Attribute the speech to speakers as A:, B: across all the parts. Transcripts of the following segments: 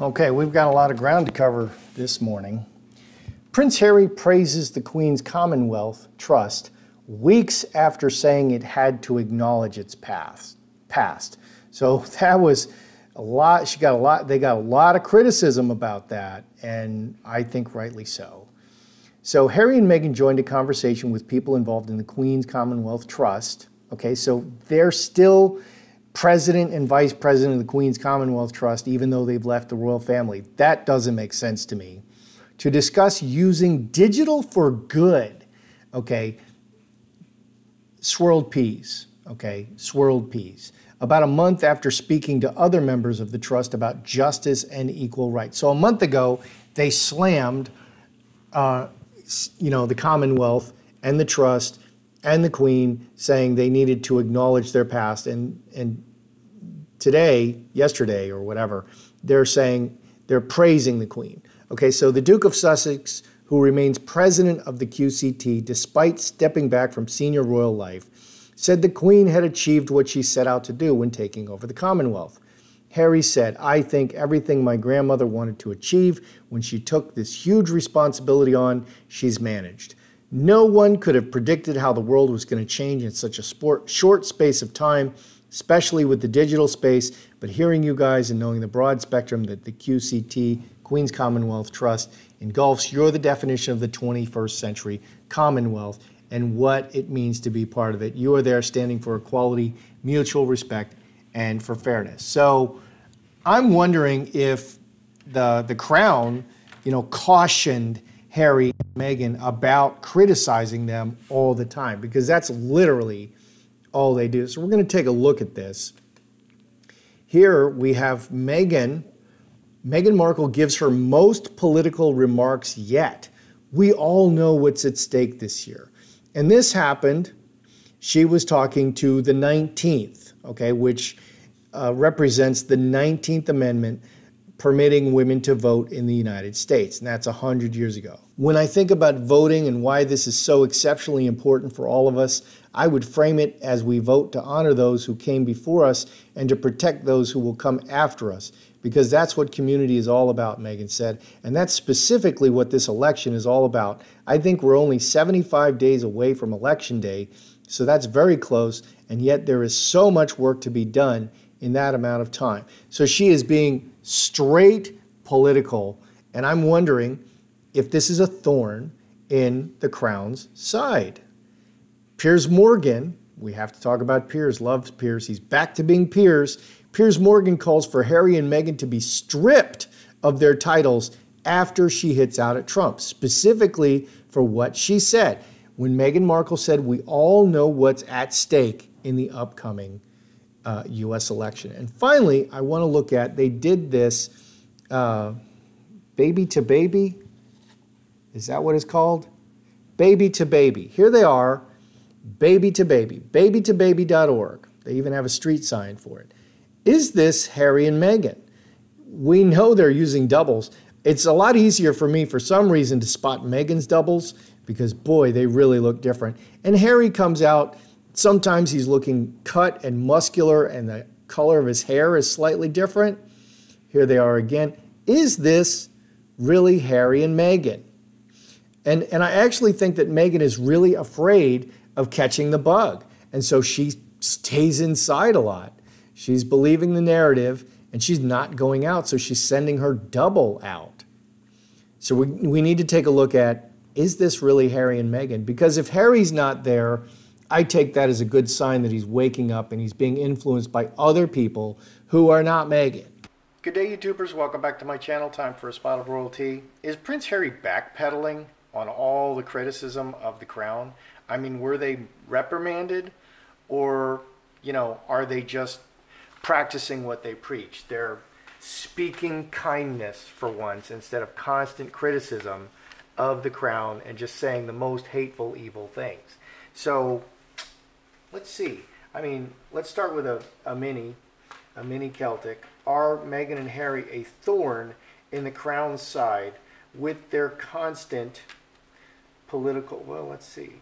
A: Okay, we've got a lot of ground to cover this morning. Prince Harry praises the Queen's Commonwealth Trust weeks after saying it had to acknowledge its past. Past. So that was a lot. She got a lot. They got a lot of criticism about that, and I think rightly so. So Harry and Meghan joined a conversation with people involved in the Queen's Commonwealth Trust. Okay, so they're still president and vice president of the Queen's Commonwealth Trust, even though they've left the royal family. That doesn't make sense to me. To discuss using digital for good. Okay, swirled peas. Okay, swirled peas about a month after speaking to other members of the trust about justice and equal rights. So a month ago, they slammed, uh, you know, the Commonwealth and the trust and the Queen, saying they needed to acknowledge their past. And and today, yesterday or whatever, they're saying they're praising the Queen. Okay, so the Duke of Sussex, who remains president of the QCT despite stepping back from senior royal life said the Queen had achieved what she set out to do when taking over the Commonwealth. Harry said, I think everything my grandmother wanted to achieve when she took this huge responsibility on, she's managed. No one could have predicted how the world was going to change in such a sport, short space of time, especially with the digital space. But hearing you guys and knowing the broad spectrum that the QCT, Queen's Commonwealth Trust, engulfs, you're the definition of the 21st century Commonwealth and what it means to be part of it. You are there standing for equality, mutual respect, and for fairness. So I'm wondering if the, the Crown, you know, cautioned Harry and Meghan about criticizing them all the time, because that's literally all they do. So we're going to take a look at this. Here we have Meghan. Meghan Markle gives her most political remarks yet. We all know what's at stake this year. And this happened, she was talking to the 19th, okay, which uh, represents the 19th Amendment permitting women to vote in the United States, and that's 100 years ago. When I think about voting and why this is so exceptionally important for all of us, I would frame it as we vote to honor those who came before us and to protect those who will come after us because that's what community is all about, Meghan said. And that's specifically what this election is all about. I think we're only 75 days away from Election Day, so that's very close, and yet there is so much work to be done in that amount of time. So she is being straight political, and I'm wondering if this is a thorn in the crown's side. Piers Morgan, we have to talk about Piers, loves Piers. He's back to being Piers. Piers Morgan calls for Harry and Meghan to be stripped of their titles after she hits out at Trump, specifically for what she said. When Meghan Markle said, We all know what's at stake in the upcoming uh, US election. And finally, I want to look at they did this uh, baby to baby. Is that what it's called? Baby to baby. Here they are, baby to baby, baby to baby.org. They even have a street sign for it. Is this Harry and Meghan? We know they're using doubles. It's a lot easier for me, for some reason, to spot Meghan's doubles because, boy, they really look different. And Harry comes out, sometimes he's looking cut and muscular, and the color of his hair is slightly different. Here they are again. Is this really Harry and Meghan? And, and I actually think that Meghan is really afraid of catching the bug. And so she stays inside a lot. She's believing the narrative and she's not going out, so she's sending her double out. So we, we need to take a look at is this really Harry and Meghan? Because if Harry's not there, I take that as a good sign that he's waking up and he's being influenced by other people who are not Meghan. Good day, YouTubers. Welcome back to my channel. Time for a spot of royalty. Is Prince Harry backpedaling on all the criticism of the crown? I mean, were they reprimanded or, you know, are they just practicing what they preach. They're speaking kindness for once instead of constant criticism of the crown and just saying the most hateful, evil things. So let's see. I mean, let's start with a, a mini, a mini Celtic. Are Meghan and Harry a thorn in the crown's side with their constant political? Well, let's see.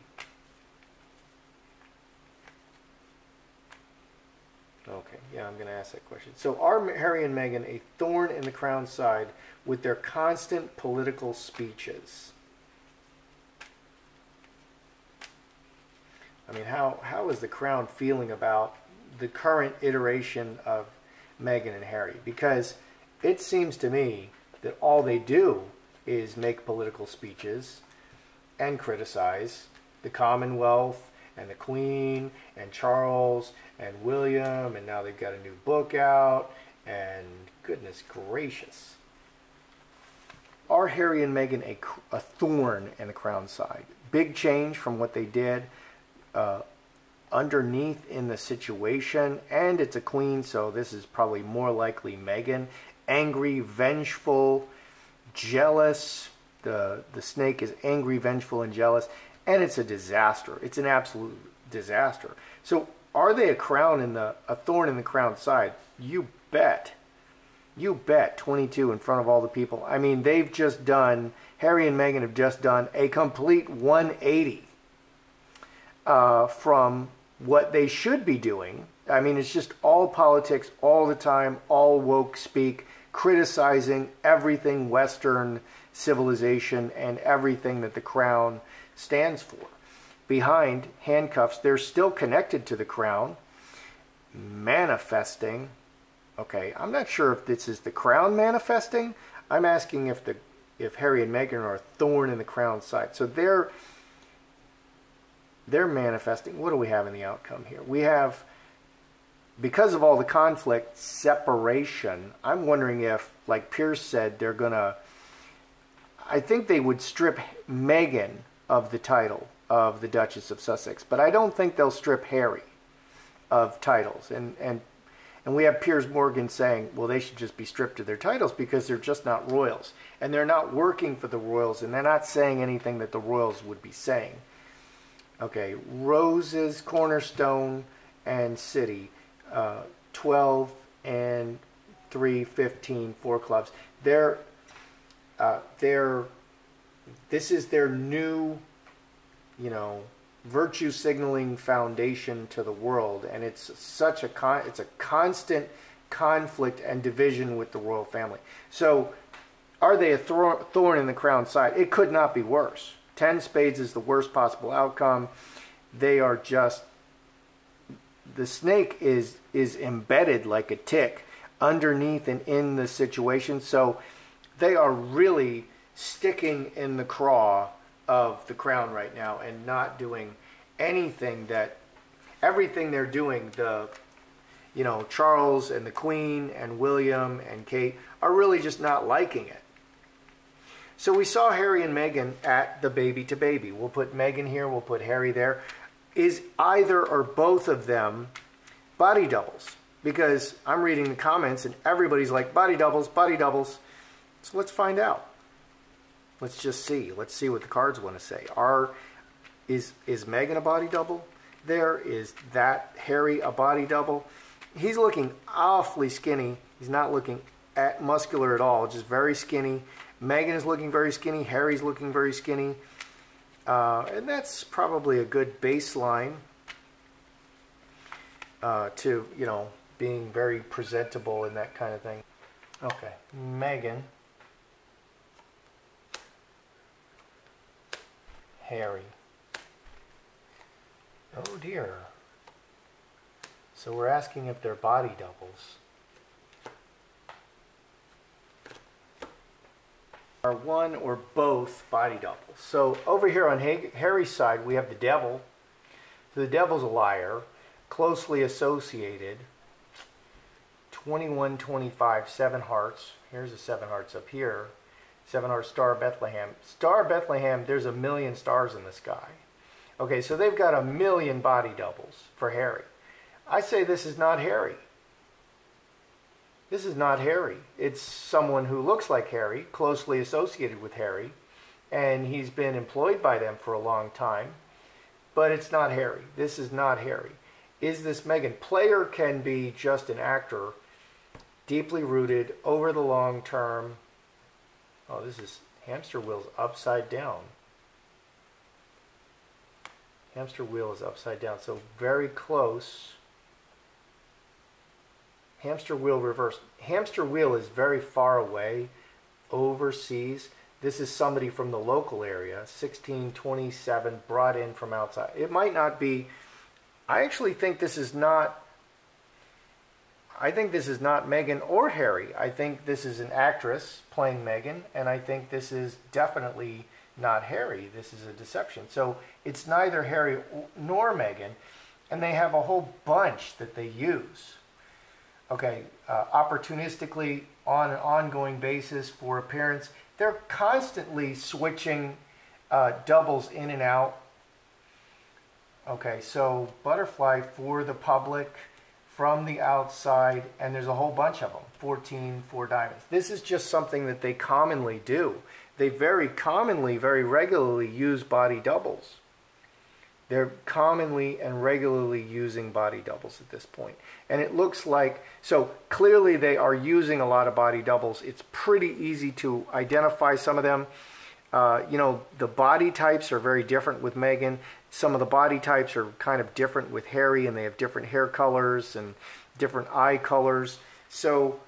A: Okay, yeah, I'm going to ask that question. So, are Harry and Meghan a thorn in the crown's side with their constant political speeches? I mean, how, how is the crown feeling about the current iteration of Meghan and Harry? Because it seems to me that all they do is make political speeches and criticize the Commonwealth and the Queen and Charles and William, and now they've got a new book out, and goodness gracious. Are Harry and Meghan a, a thorn in the crown side? Big change from what they did uh, underneath in the situation, and it's a queen, so this is probably more likely Meghan. Angry, vengeful, jealous. The, the snake is angry, vengeful, and jealous, and it's a disaster. It's an absolute disaster. So, are they a crown in the a thorn in the crown side? You bet. You bet. 22 in front of all the people. I mean, they've just done. Harry and Meghan have just done a complete 180 uh, from what they should be doing. I mean, it's just all politics all the time, all woke speak, criticizing everything Western civilization and everything that the crown stands for. Behind handcuffs, they're still connected to the crown, manifesting. Okay, I'm not sure if this is the crown manifesting. I'm asking if the if Harry and Meghan are a thorn in the crown side. So they're they're manifesting. What do we have in the outcome here? We have, because of all the conflict, separation. I'm wondering if, like Piers said, they're going to, I think they would strip Meghan of the title of the Duchess of Sussex, but I don't think they'll strip Harry of titles. And, and, and we have Piers Morgan saying, well, they should just be stripped of their titles because they're just not royals. And they're not working for the royals, and they're not saying anything that the royals would be saying. Okay, Roses, Cornerstone, and City, uh, 12 and 3, 15, four clubs. They're, uh, they're, this is their new, you know, virtue signaling foundation to the world, and it's such a con- it's a constant conflict and division with the royal family. So, are they a thorn in the crown side? It could not be worse. 10 spades is the worst possible outcome. They are just the snake is is embedded like a tick underneath and in the situation. So they are really sticking in the craw of the crown right now and not doing anything that everything they're doing the you know Charles and the Queen and William and Kate are really just not liking it. So we saw Harry and Meghan at the baby to baby. We'll put Meghan here, we'll put Harry there. Is either or both of them body doubles? Because I'm reading the comments and everybody's like, body doubles, body doubles. So let's find out. Let's just see. Let's see what the cards want to say. Are is is Meghan a body double? There is that Harry a body double. He's looking awfully skinny. He's not looking at muscular at all. Just very skinny. Meghan is looking very skinny. Harry's looking very skinny. Uh, and that's probably a good baseline uh, to, you know, being very presentable and that kind of thing. Okay, Meghan. Harry. Oh dear. So we're asking if they're body doubles. Are one or both body doubles. So over here on Harry's side, we have the devil. So the devil's a liar, closely associated. 21, 25, seven hearts. Here's the seven hearts up here. Seven hearts, Star Bethlehem. Star Bethlehem, there's a million stars in the sky. Okay, so they've got a million body doubles for Harry. I say this is not Harry. This is not Harry. It's someone who looks like Harry, closely associated with Harry, and he's been employed by them for a long time. But it's not Harry. This is not Harry. Is this Meghan? Player can be just an actor, deeply rooted over the long term. Oh, this is hamster wheels upside down. Hamster wheel is upside down, so very close Hamster wheel reverse. Hamster wheel is very far away overseas. This is somebody from the local area, 1627, brought in from outside. It might not be, I actually think this is not, I think this is not Meghan or Harry. I think this is an actress playing Meghan, and I think this is definitely not Harry. This is a deception. So it's neither Harry nor Meghan, and they have a whole bunch that they use. Okay, uh, opportunistically on an ongoing basis for appearance. They're constantly switching uh, doubles in and out. Okay, so butterfly for the public from the outside, and there's a whole bunch of them 14, four diamonds. This is just something that they commonly do. They very commonly, very regularly use body doubles. They're commonly and regularly using body doubles at this point. And it looks like, so clearly they are using a lot of body doubles. It's pretty easy to identify some of them. Uh, you know, the body types are very different with Meghan. Some of the body types are kind of different with Harry, and they have different hair colors and different eye colors. So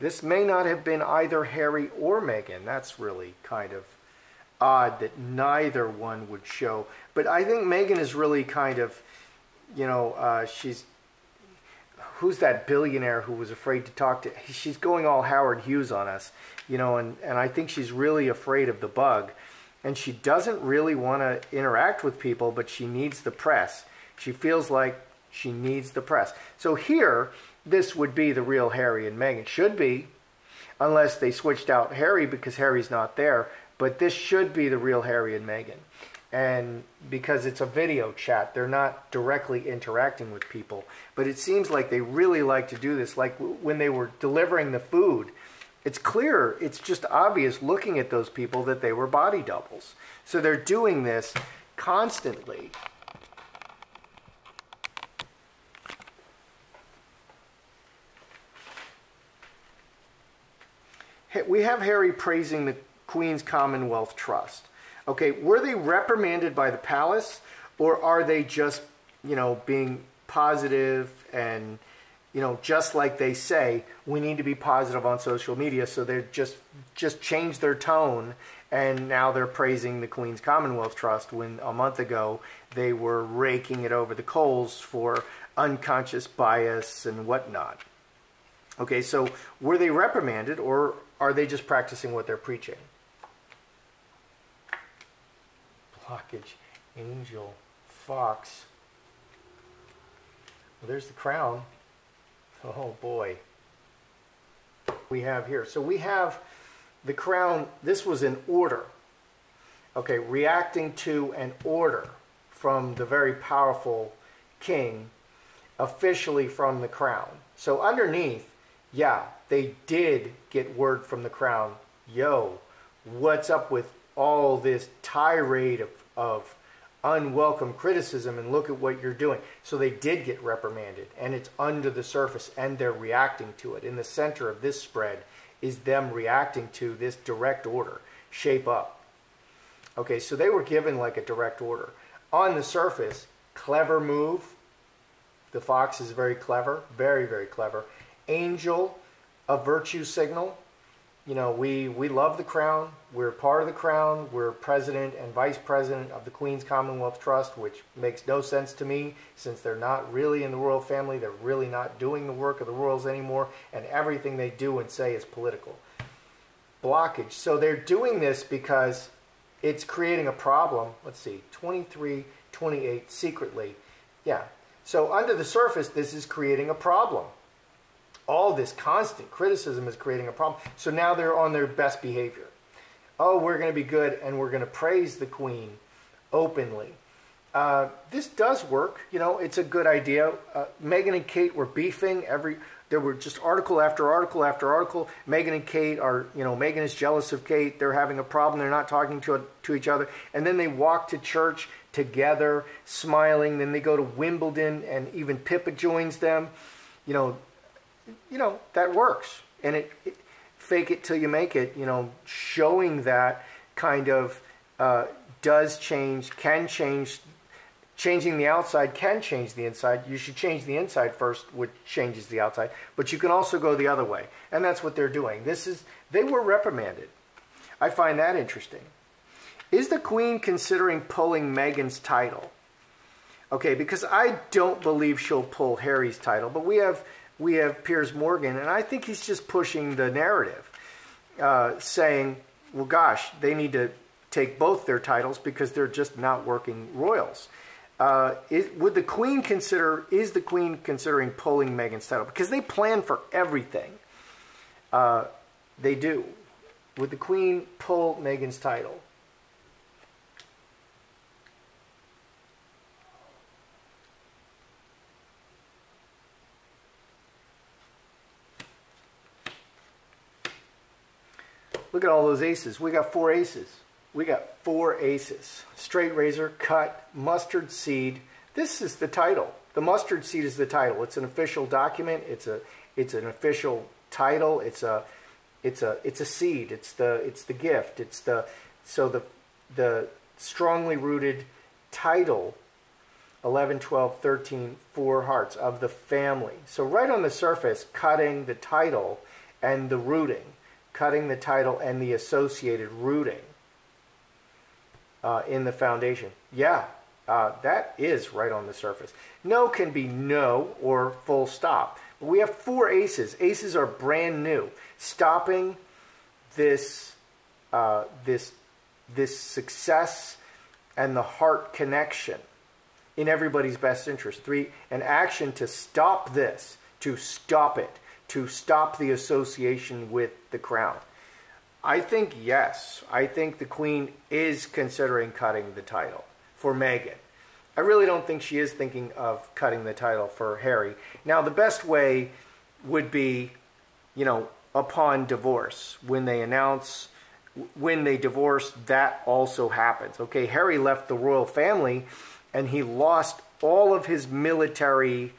A: this may not have been either Harry or Meghan. That's really kind of odd that neither one would show. But I think Meghan is really kind of, you know, uh, she's who's that billionaire who was afraid to talk to? She's going all Howard Hughes on us, you know, and, and I think she's really afraid of the bug. And she doesn't really want to interact with people, but she needs the press. She feels like she needs the press. So here, this would be the real Harry and Meghan. Should be, unless they switched out Harry because Harry's not there. But this should be the real Harry and Meghan. And because it's a video chat, they're not directly interacting with people. But it seems like they really like to do this. Like when they were delivering the food, it's clear, it's just obvious looking at those people that they were body doubles. So they're doing this constantly. We have Harry praising the Queen's Commonwealth Trust. Okay, were they reprimanded by the palace or are they just, you know, being positive and, you know, just like they say, we need to be positive on social media, so they just just changed their tone and now they're praising the Queen's Commonwealth Trust when a month ago they were raking it over the coals for unconscious bias and whatnot. Okay, so were they reprimanded or are they just practicing what they're preaching? Blockage, angel, fox. Well, there's the crown. Oh boy. We have here. So we have the crown. This was an order. Okay, reacting to an order from the very powerful king, officially from the crown. So underneath, yeah, they did get word from the crown. Yo, what's up with all this tirade of, of unwelcome criticism and look at what you're doing. So they did get reprimanded, and it's under the surface, and they're reacting to it. In the center of this spread is them reacting to this direct order shape up. Okay, so they were given like a direct order. On the surface, clever move. The fox is very clever, very, very clever. Angel, a virtue signal you know, we, we love the crown. We're part of the crown. We're president and vice president of the Queen's Commonwealth Trust, which makes no sense to me since they're not really in the royal family. They're really not doing the work of the royals anymore, and everything they do and say is political. Blockage. So they're doing this because it's creating a problem. Let's see, 23, 28 secretly. Yeah. So under the surface, this is creating a problem all this constant criticism is creating a problem. So now they're on their best behavior. Oh, we're going to be good and we're going to praise the queen openly. Uh, this does work. You know, it's a good idea. Uh, Meghan and Kate were beefing every. There were just article after article after article. Meghan and Kate are, you know, Meghan is jealous of Kate. They're having a problem. They're not talking to to each other. And then they walk to church together, smiling. Then they go to Wimbledon, and even Pippa joins them. You know, you know, that works. And it, it, fake it till you make it, you know, showing that kind of uh, does change, can change changing the outside can change the inside. You should change the inside first, which changes the outside. But you can also go the other way, and that's what they're doing. This is they were reprimanded. I find that interesting. Is the Queen considering pulling Meghan's title? Okay, because I don't believe she'll pull Harry's title, but we have we have Piers Morgan, and I think he's just pushing the narrative, uh, saying, "Well, gosh, they need to take both their titles because they're just not working royals." Uh, is, would the Queen consider? Is the Queen considering pulling Meghan's title because they plan for everything? Uh, they do. Would the Queen pull Meghan's title? Look at all those aces. We got four aces. We got four aces. Straight razor, cut, mustard seed. This is the title. The mustard seed is the title. It's an official document. It's a it's an official title. It's a it's a it's a seed. It's the it's the gift. It's the so the the strongly rooted title 11, 12, 13, four hearts of the family. So right on the surface, cutting the title and the rooting cutting the title and the associated rooting uh, in the foundation. Yeah, uh, that is right on the surface. No can be no or full stop. But we have four aces. Aces are brand new. Stopping this, uh, this, this success and the heart connection in everybody's best interest. Three, an action to stop this, to stop it to stop the association with the crown? I think yes. I think the Queen is considering cutting the title for Meghan. I really don't think she is thinking of cutting the title for Harry. Now, the best way would be, you know, upon divorce, when they announce, when they divorce, that also happens. Okay, Harry left the royal family and he lost all of his military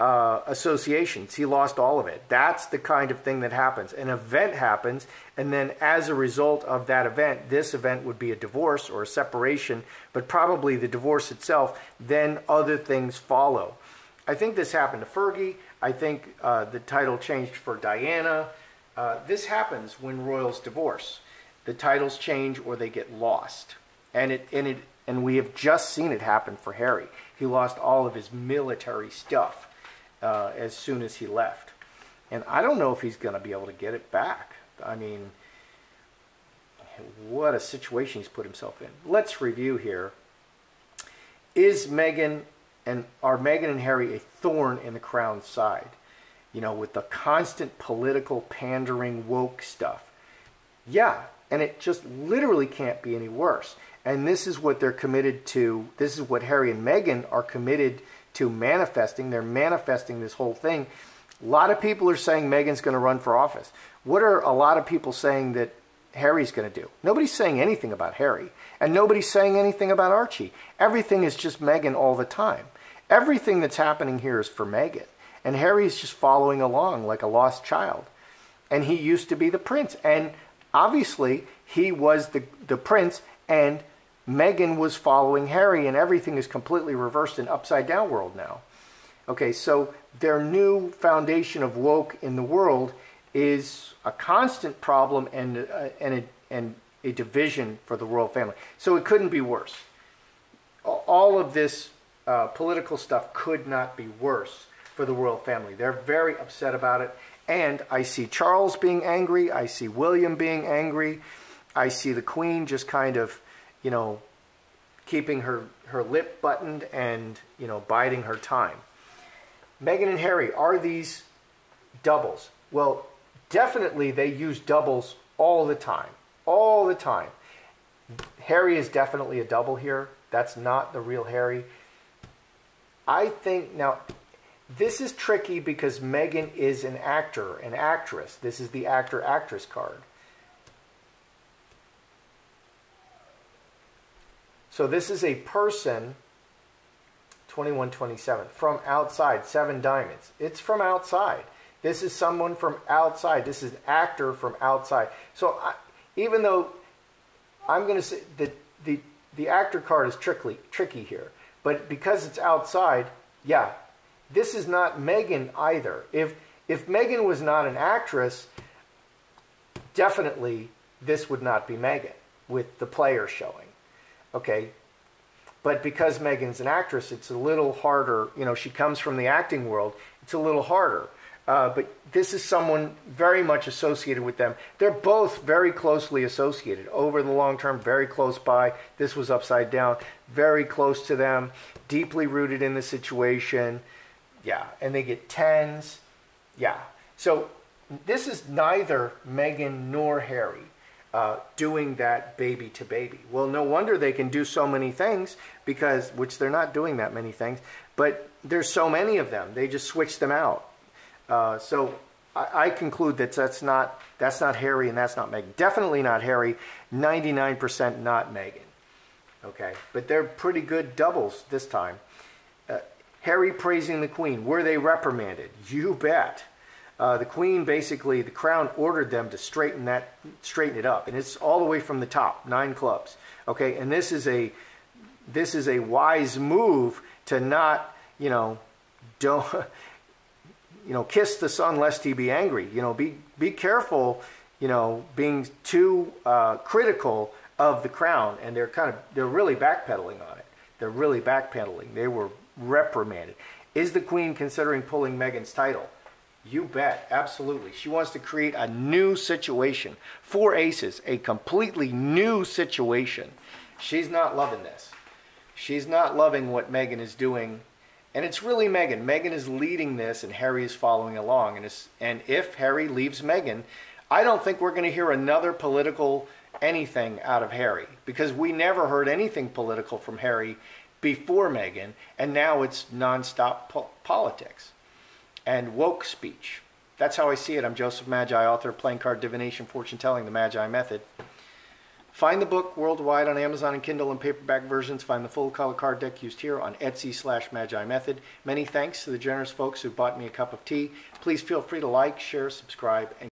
A: uh, associations. He lost all of it. That's the kind of thing that happens. An event happens, and then as a result of that event, this event would be a divorce or a separation, but probably the divorce itself, then other things follow. I think this happened to Fergie. I think uh, the title changed for Diana. Uh, this happens when royals divorce. The titles change or they get lost. And it, and it and we have just seen it happen for Harry. He lost all of his military stuff uh, as soon as he left. And I don't know if he's going to be able to get it back. I mean, what a situation he's put himself in. Let's review here. Is Meghan and are Meghan and Harry a thorn in the crown's side? You know, with the constant political pandering woke stuff. Yeah, and it just literally can't be any worse. And this is what they're committed to. This is what Harry and Meghan are committed to manifesting. They're manifesting this whole thing. A lot of people are saying Meghan's going to run for office. What are a lot of people saying that Harry's going to do? Nobody's saying anything about Harry. And nobody's saying anything about Archie. Everything is just Meghan all the time. Everything that's happening here is for Meghan, And Harry's just following along like a lost child. And he used to be the prince. And obviously, he was the, the prince. And Meghan was following Harry, and everything is completely reversed and upside down world now. Okay, so their new foundation of woke in the world is a constant problem and, uh, and, a, and a division for the royal family. So it couldn't be worse. All of this uh, political stuff could not be worse for the royal family. They're very upset about it. And I see Charles being angry. I see William being angry. I see the Queen just kind of you know, keeping her, her lip buttoned and, you know, biding her time. Meghan and Harry, are these doubles? Well, definitely they use doubles all the time. All the time. Harry is definitely a double here. That's not the real Harry. I think, now, this is tricky because Meghan is an actor, an actress. This is the actor-actress card. So this is a person, 2127, from outside, seven diamonds. It's from outside. This is someone from outside. This is an actor from outside. So I, even though I'm going to say that the, the actor card is tricky, tricky here, But because it's outside, yeah, this is not Meghan either. If if Meghan was not an actress, definitely this would not be Meghan with the player showing. Okay. But because Meghan's an actress, it's a little harder. You know, she comes from the acting world. It's a little harder. Uh, but this is someone very much associated with them. They're both very closely associated over the long term, very close by. This was upside down, very close to them, deeply rooted in the situation. Yeah, and they get tens. Yeah. So this is neither Meghan nor Harry uh, doing that baby to baby. Well, no wonder they can do so many things because, which they're not doing that many things, but there's so many of them. They just switch them out. Uh, so I, I, conclude that that's not that's not Harry and that's not Meghan. Definitely not Harry. 99% not Meghan. Okay, but they're pretty good doubles this time. Uh, Harry praising the Queen. Were they reprimanded? You bet. Uh, the Queen basically, the Crown ordered them to straighten that, straighten it up, and it's all the way from the top, nine clubs. Okay, and this is a, this is a wise move to not, you know, don't, you know, kiss the sun lest he be angry. You know, be be careful, you know, being too uh, critical of the Crown, and they're kind of they're really backpedaling on it. They're really backpedaling. They were reprimanded. Is the Queen considering pulling Meghan's title? You bet, absolutely. She wants to create a new situation. Four aces, a completely new situation. She's not loving this. She's not loving what Meghan is doing. And it's really Meghan. Meghan is leading this and Harry is following along. And, and if Harry leaves Meghan, I don't think we're going to hear another political anything out of Harry because we never heard anything political from Harry before Meghan, and now it's nonstop po- politics and woke speech. That's how I see it. I'm Joseph Magi, author of Playing Card Divination, Fortune Telling, The Magi Method. Find the book worldwide on Amazon and Kindle and paperback versions. Find the full color card deck used here on Etsy slash Magi Method. Many thanks to the generous folks who bought me a cup of tea. Please feel free to like, share, subscribe, and